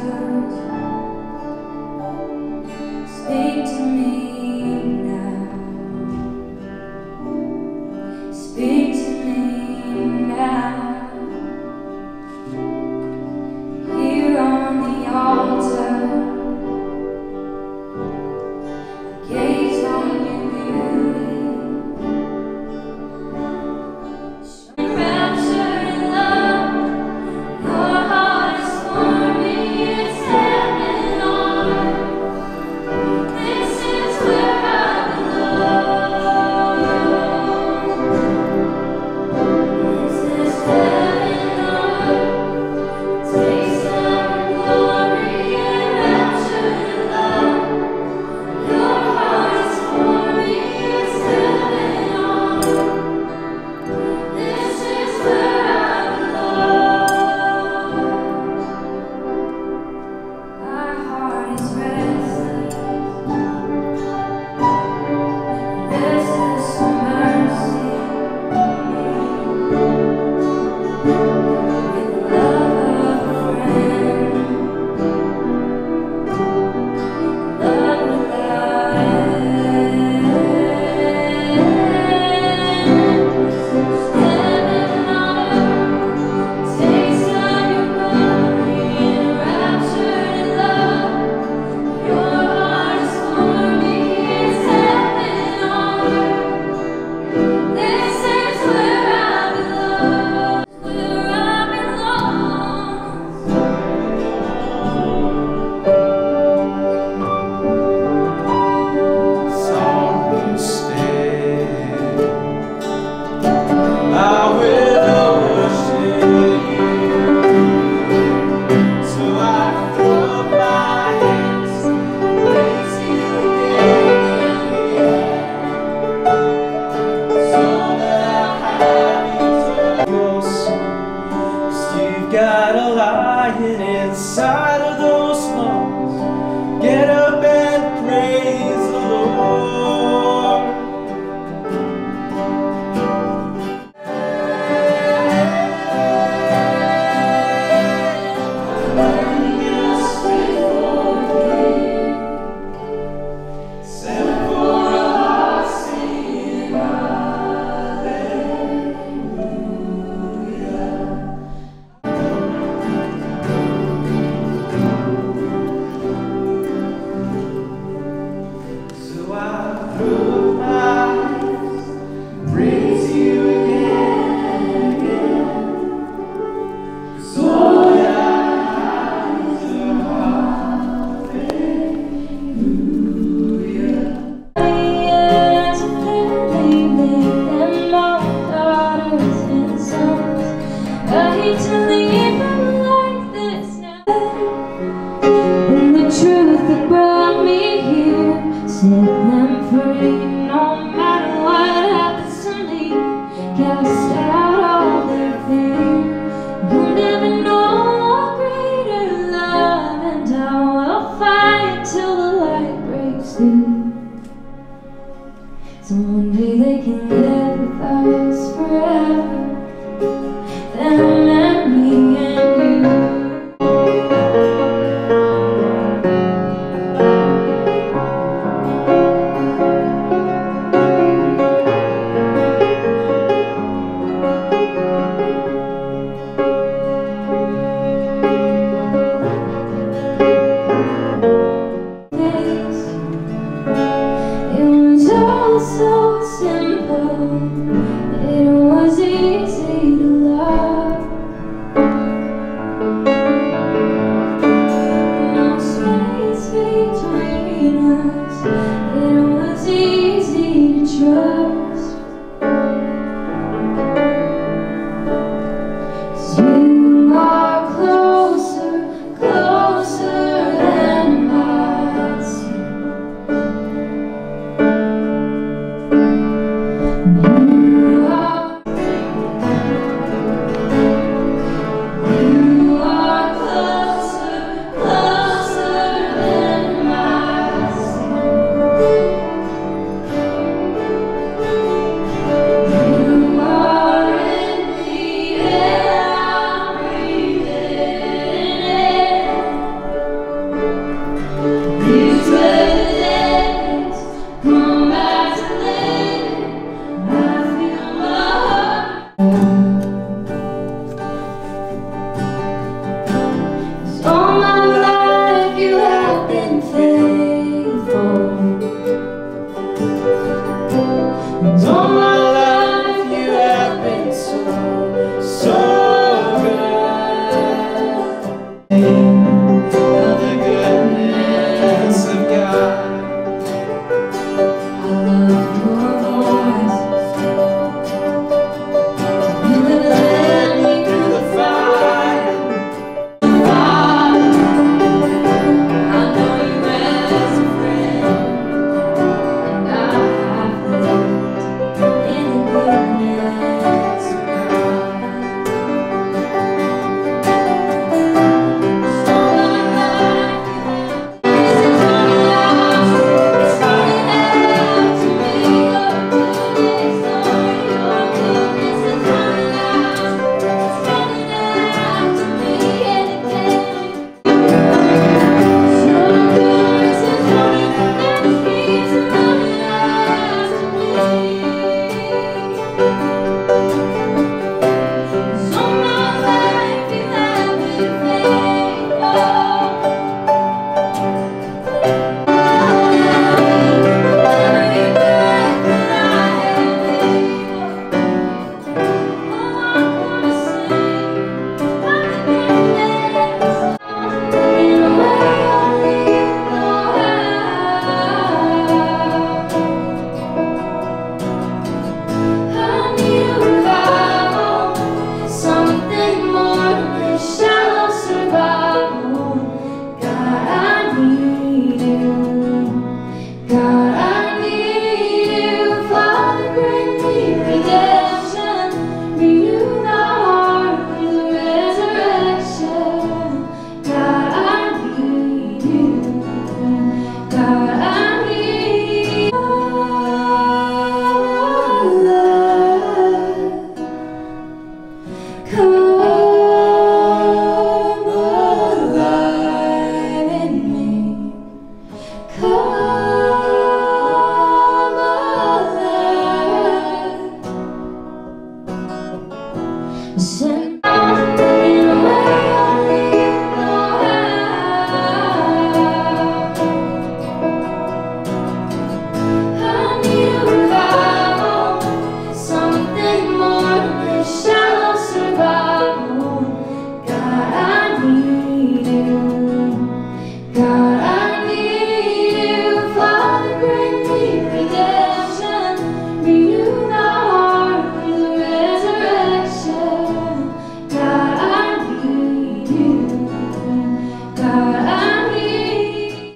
Speak to me.